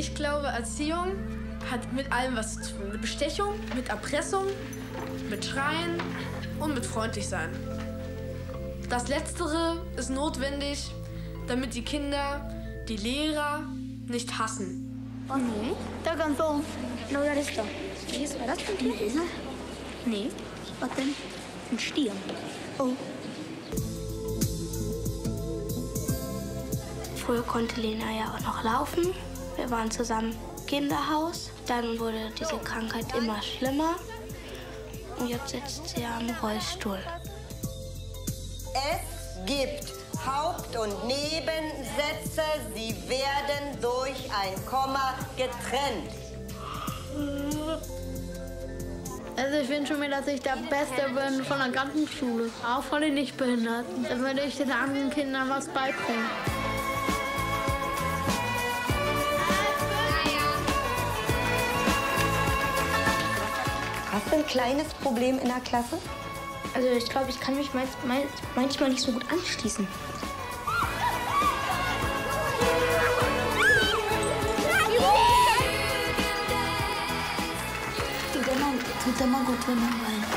Ich glaube, Erziehung hat mit allem was zu tun. Mit Bestechung, mit Erpressung, mit Schreien und mit freundlich sein. Das Letztere ist notwendig, damit die Kinder die Lehrer nicht hassen. Oh nee, da ganz so. No, das ist doch. Wie war das denn? Ein Esel? Nee. Was denn? Ein Stier. Oh. Früher konnte Lena ja auch noch laufen. Wir waren zusammen im Kinderhaus. Dann wurde diese Krankheit immer schlimmer. Und jetzt sitzt sie am Rollstuhl. Es gibt Haupt- und Nebensätze. Sie werden durch ein Komma getrennt. Also ich wünsche mir, dass ich der Beste bin von der ganzen Schule. Auch von den Nichtbehinderten. Dann würde ich den anderen Kindern was beibringen. Du ein kleines Problem in der Klasse? Also ich glaube, ich kann mich meist, meist, manchmal nicht so gut anschließen. Tut immer, tut immer gut, wenn man weint.